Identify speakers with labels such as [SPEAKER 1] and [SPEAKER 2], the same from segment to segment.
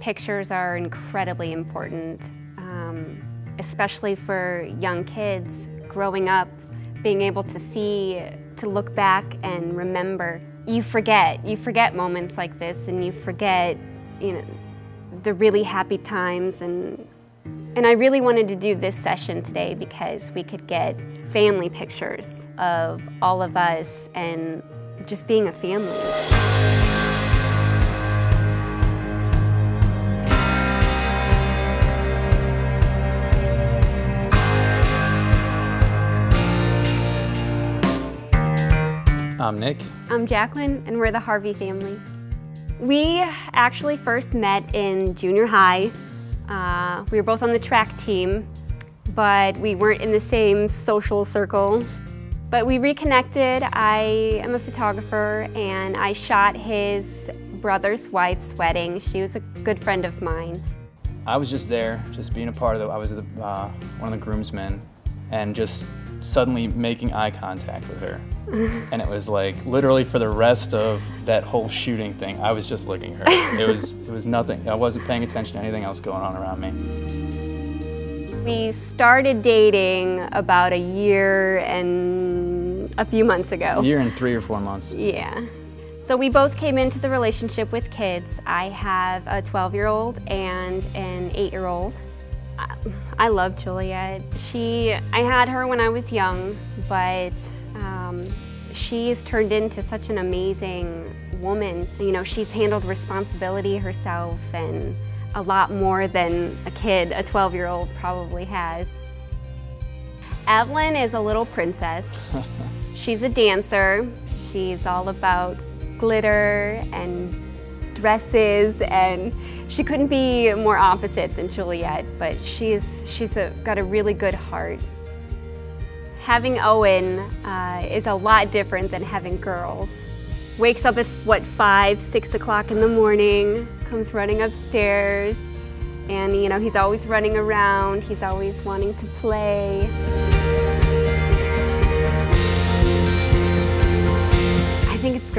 [SPEAKER 1] pictures are incredibly important, um, especially for young kids growing up, being able to see, to look back and remember. You forget, you forget moments like this and you forget, you know, the really happy times and and I really wanted to do this session today because we could get family pictures of all of us and just being a family.
[SPEAKER 2] I'm Nick.
[SPEAKER 1] I'm Jaqueline, and we're the Harvey family. We actually first met in junior high. Uh, we were both on the track team, but we weren't in the same social circle. But we reconnected. I am a photographer, and I shot his brother's wife's wedding. She was a good friend of mine.
[SPEAKER 2] I was just there, just being a part of it. I was the, uh, one of the groomsmen, and just suddenly making eye contact with her. and it was like literally for the rest of that whole shooting thing, I was just looking at her. It was it was nothing. I wasn't paying attention to anything else going on around me.
[SPEAKER 1] We started dating about a year and a few months ago.
[SPEAKER 2] A year and three or four months.
[SPEAKER 1] Yeah. So we both came into the relationship with kids. I have a 12-year-old and an 8-year-old. I love Juliet. She, I had her when I was young, but um, she's turned into such an amazing woman. You know, she's handled responsibility herself and a lot more than a kid, a 12-year-old probably has. Evelyn is a little princess. she's a dancer. She's all about glitter and dresses and she couldn't be more opposite than Juliet, but she's, she's a, got a really good heart. Having Owen uh, is a lot different than having girls. Wakes up at, what, five, six o'clock in the morning, comes running upstairs, and, you know, he's always running around, he's always wanting to play.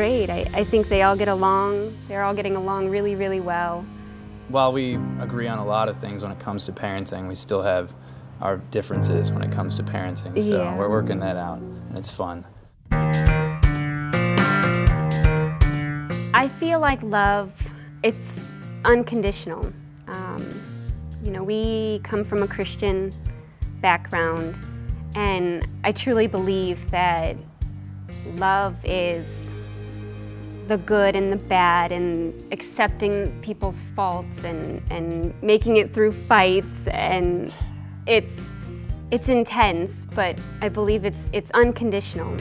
[SPEAKER 1] Great. I, I think they all get along. They're all getting along really, really well
[SPEAKER 2] while we agree on a lot of things when it comes to parenting, we still have our differences when it comes to parenting. So
[SPEAKER 1] yeah.
[SPEAKER 2] we're working that out, and it's fun.
[SPEAKER 1] I feel like love, it's unconditional. Um, you know, we come from a Christian background, and I truly believe that love is the good and the bad and accepting people's faults and, and making it through fights and it's it's intense but I believe it's it's unconditional.